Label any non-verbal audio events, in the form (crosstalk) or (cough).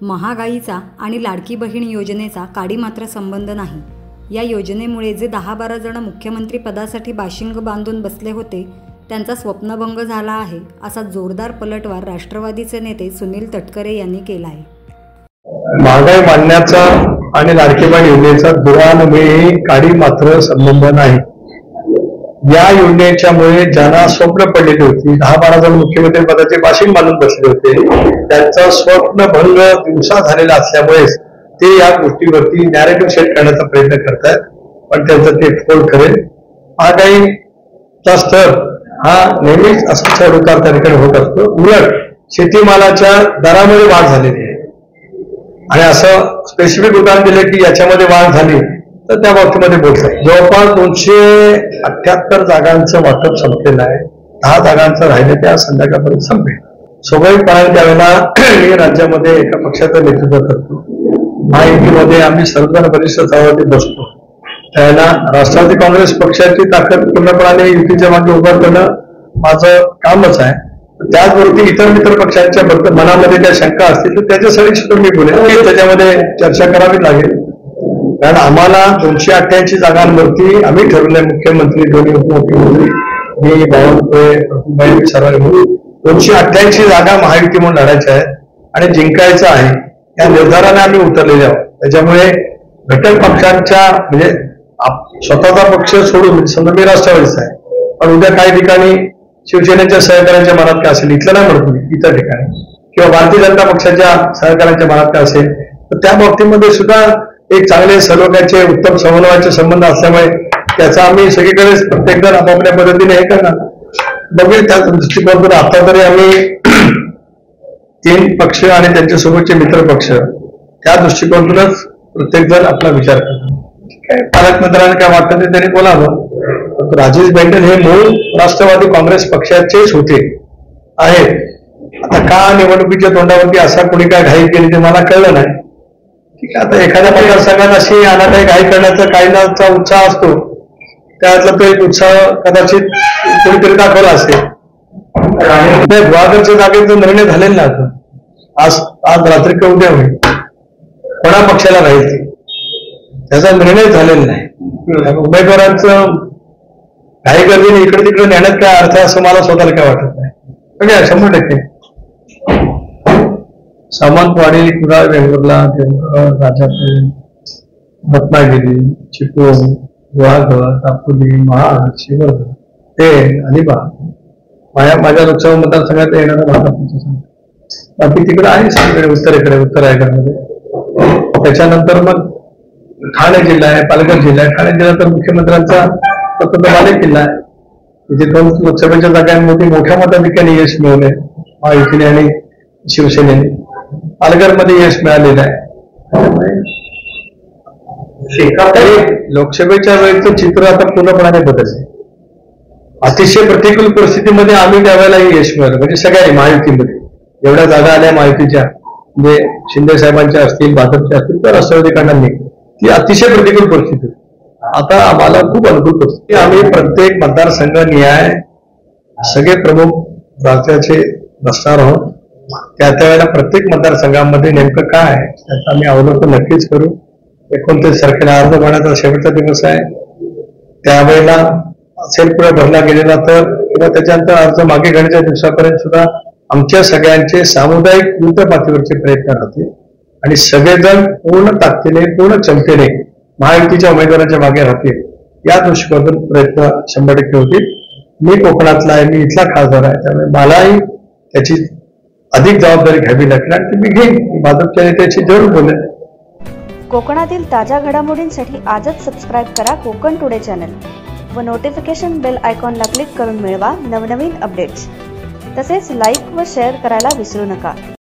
महागाईचा आणि लाडकी बहीण योजनेचा काडी मात्र संबंध नाही. या योजनेमुळे जे दहा बारा जण मुख्यमंत्री पदासाठी बाशिंग बांधून बसले होते त्यांचा स्वप्नभंग झाला आहे असा जोरदार पलटवार राष्ट्रवादीचे नेते सुनील तटकरे यांनी केला आहे महागाई मांडण्याचा आणि लाडकी बहीण योजनेचा दुरानमेही काडी मात्र संबंध नाही. या योजनेच्यामुळे ज्यांना स्वप्न पडलेली होती दहा बारा जण मुख्यमंत्री पदाचे बाशिंग बांधून बसले होते त्यांचा स्वप्नभंग दिवसा झालेला असल्यामुळेच ते या गोष्टीवरती नॅरेटिव्ह सेट करण्याचा प्रयत्न करतायत. पण त्यांचं ते फोल करेल. चा स्तर हा नेहमीच असा चढउतार त्या होत असतो. उलट शेतीमालाच्या दरामध्ये वाढ झालेली आहे. आणि असं स्पेसिफिक उदाहरण दिलं की याच्यामध्ये वाढ झाली. तर त्या बाबतीमध्ये बोलतोय. जवळपास दोनशे अठ्याहत्तर जागांचं वाटप संपलेलं आहे. दहा जागांचं राहिलं त्या संध्याकाळपर्यंत संपेल. स्वाभाविकपणे त्यावेळेला मी राज्यामध्ये एका पक्षाचं नेतृत्व करतो. महायुतीमध्ये आम्ही सर्वजण वरिष्ठ स्तरावरती बसतो. त्यावेळेला राष्ट्रवादी काँग्रेस पक्षाची ताकद पूर्णपणाने युतीच्या मागे उभं करणं माझं कामच आहे. त्याचबरोबर इतर मित्र पक्षांच्या मनामध्ये त्या शंका असतील तर त्याच्यासाठी सुद्धा मी बोलेन. त्याच्यामध्ये चर्चा करावी लागेल. कारण आम्हाला दोनशे अठ्ठ्याऐंशी जागांवरती आम्ही ठरवलंय मुख्यमंत्री दोन्ही उपमुख्यमंत्री मी बावनकुळे सर्व म्हणून. दोनशे अठ्ठ्याऐंशी जागा महायुती म्हणून लढायच्या आहेत आणि जिंकायचं आहे या निर्धाराने आम्ही उतरलेले आहोत. त्याच्यामुळे घटक पक्षांच्या म्हणजे स्वतःचा पक्ष सोडून म्हणजे समजा मी राष्ट्रवादीचा आहे पण उद्या काही ठिकाणी शिवसेनेच्या सहकाऱ्यांच्या मनात काय असेल इथलं नाही म्हणतो मी इतर ठिकाणी. किंवा भारतीय जनता पक्षाच्या सहकार्यांच्या मनात काय असेल तर त्या बाबतीमध्ये सुद्धा एक चांगले सलोख्याचे उत्तम समन्वयाचे संबंध असल्यामुळे त्याचा आम्ही सगळीकडेच प्रत्येक जण आपापल्या पद्धतीने हे करणार. बघूया त्या दृष्टिकोनातून आता तरी आम्ही (clears throat) तीन पक्ष आणि त्यांच्यासोबतचे मित्र पक्ष त्या दृष्टिकोनातूनच प्रत्येक जण आपला विचार करतो पालकमंत्र्यांना काय वाटतं ते त्यांनी बोलावं. राजेश बेंडल हे मूळ राष्ट्रवादी काँग्रेस पक्षाचेच होते. आहेत. आता का निवडणुकीच्या तोंडावरती असा कोणी काय घाई केली ते मला कळलं नाही. आता एखाद्या प्रकार अशी अनादायी घाई करण्याचा काहींचा उत्साह असतो. त्यातला तो एक उत्साह कदाचित कोणीतरी दाखवला असेल. त्या गुहागरच्या जागेचा निर्णय झालेला नाही आज आज रात्री का उद्या होईल? कोणा पक्षाला राहील त्याचा निर्णय झालेला नाही. उमेदवारांचं काही गर्दीने इकडे तिकडे नेण्यात काय अर्थ असं मला स्वतःला काय वाटत नाही. म्हणजे शंभर टक्के. सामंतवाडी कुडाळ वेंगुर्ला राजापूर रत्नागिरी चिपळूण गुहागर दापोली महाड शिवर्धन ते अलिबाग माझ्या माझ्या लोकसभा मतदारसंघात येणारा संघ बाकी तिकडे आहे सगळीकडे उत्तरेकडे उत्तर रायगडमध्ये त्याच्यानंतर मग ठाणे जिल्हा आहे पालघर जिल्हा आहे. ठाणे जिल्हा तर मुख्यमंत्र्यांचा स्वतंत्र बाले किल्ला आहे. तिथे दोन लोकसभेच्या जागांमध्ये मोठ्या मताधिकाने यश मिळवले महायुतीने आणि शिवसेनेने. पालघरमध्ये यश मिळालेलं आहे. लोकसभेच्या वेळेचं चित्र आता पूर्णपणाने बदलले. अतिशय प्रतिकूल परिस्थितीमध्ये आम्ही त्यावेळेला यश मिळालं म्हणजे सगळ्यांनी महायुतीमध्ये. एवढ्या जागा आल्या महायुतीच्या म्हणजे शिंदे साहेबांच्या असतील भाजपच्या असतील तर राष्ट्रवादी ती अतिशय प्रतिकूल परिस्थिती. आता आम्हाला खूप अनुकूल परिस्थिती. आम्ही प्रत्येक मतदारसंघ निहाय सगळे प्रमुख राज्याचे बसणार आहोत. त्या त्यावेळेला प्रत्येक मतदारसंघामध्ये नेमकं काय आहे त्याचं आम्ही अवलोकन नक्कीच करू. एकोणतीस तारखेला अर्ज भरण्याचा शेवटचा दिवस आहे. त्यावेळेला असेल पुढे भरला गेलेला तर किंवा त्याच्यानंतर अर्ज मागे घेण्याच्या दिवसापर्यंत सुद्धा आमच्या सगळ्यांचे सामुदायिक युद्ध पातळीवरचे प्रयत्न राहतील. आणि सगळेजण पूर्ण ताकदीने पूर्ण क्षमतेने महायुतीच्या उमेदवारांच्या मागे राहतील. या दृष्टीकोनातून प्रयत्न शंभर टक्के होतील. मी कोकणातला आहे मी इथला खासदार आहे त्यामुळे मलाही त्याची अधिक जबाबदारी घ्यावी लागेल आणि ती मी घेईन. भाजपच्या नेत्याशी जरूर बोलेन. कोकणातील ताज्या घडामोडींसाठी आजच सबस्क्राईब करा कोकण टुडे चॅनल व नोटिफिकेशन बेल आयकॉनला क्लिक करून मिळवा नवनवीन अपडेट्स तसेच लाईक व शेअर करायला विसरू नका.